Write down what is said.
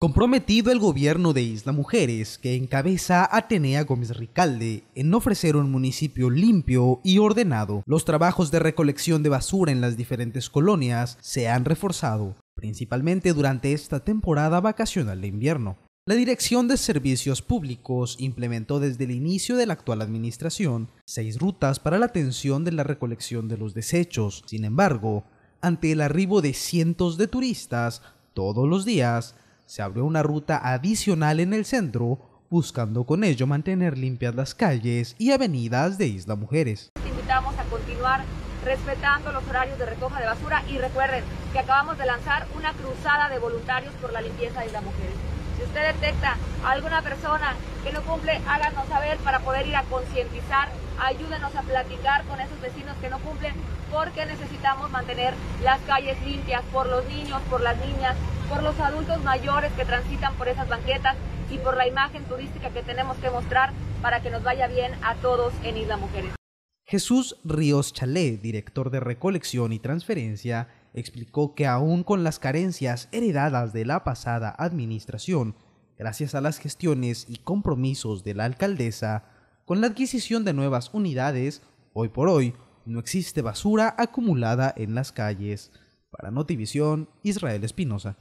Comprometido el gobierno de Isla Mujeres, que encabeza Atenea Gómez Ricalde, en ofrecer un municipio limpio y ordenado, los trabajos de recolección de basura en las diferentes colonias se han reforzado, principalmente durante esta temporada vacacional de invierno. La Dirección de Servicios Públicos implementó desde el inicio de la actual administración seis rutas para la atención de la recolección de los desechos. Sin embargo, ante el arribo de cientos de turistas todos los días, se abrió una ruta adicional en el centro, buscando con ello mantener limpias las calles y avenidas de Isla Mujeres. invitamos a continuar respetando los horarios de recoja de basura y recuerden que acabamos de lanzar una cruzada de voluntarios por la limpieza de Isla Mujeres. Si usted detecta a alguna persona que no cumple, háganos saber para poder ir a concientizar, ayúdenos a platicar con esos vecinos que no cumplen, porque necesitamos mantener las calles limpias por los niños, por las niñas, por los adultos mayores que transitan por esas banquetas y por la imagen turística que tenemos que mostrar para que nos vaya bien a todos en Isla Mujeres. Jesús Ríos Chalé, director de Recolección y Transferencia, explicó que aún con las carencias heredadas de la pasada administración, gracias a las gestiones y compromisos de la alcaldesa, con la adquisición de nuevas unidades, hoy por hoy no existe basura acumulada en las calles. Para Notivisión, Israel Espinosa.